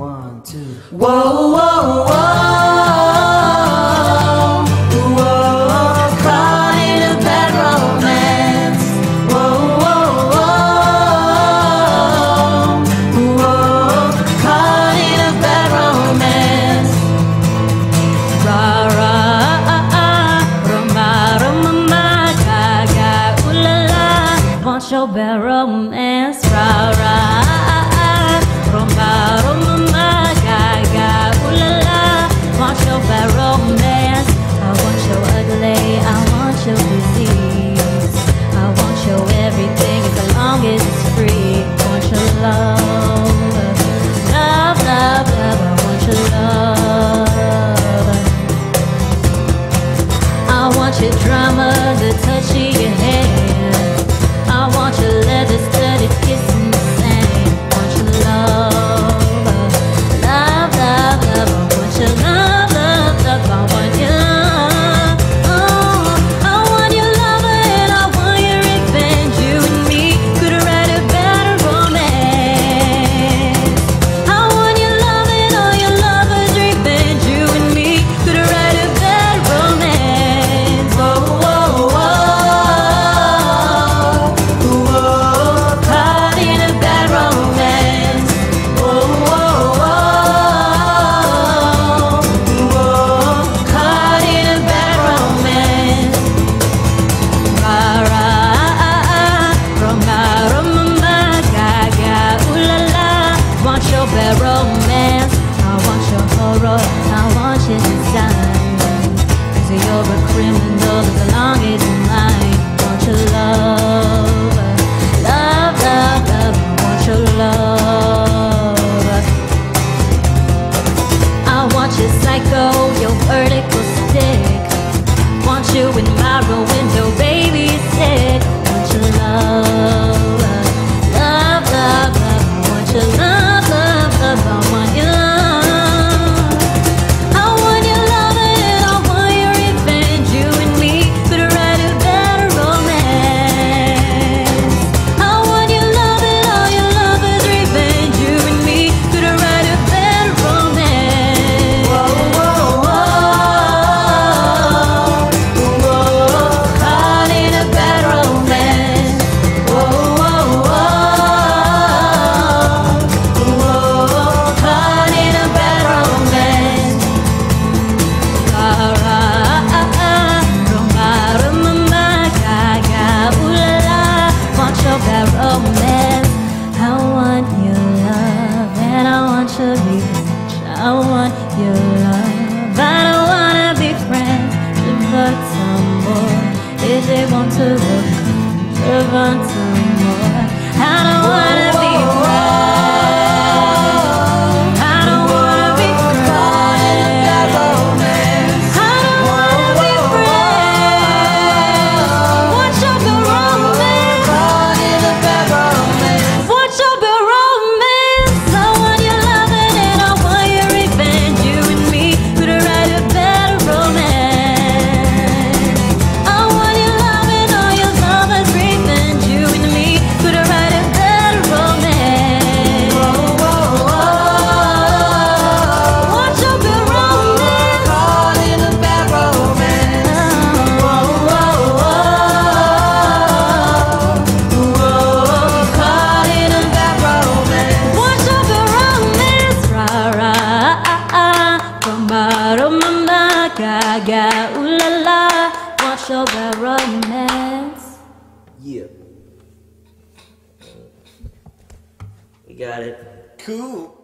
One, two. Whoa, whoa, whoa. Whoa, caught in a bad romance. Whoa, whoa, whoa. Whoa, caught in a bad romance. Ra, ra, ah, ah. Roma, roma, ma, ga, ga. Want your bad romance. Ra, ra. from romance. Yeah. We got it. Cool.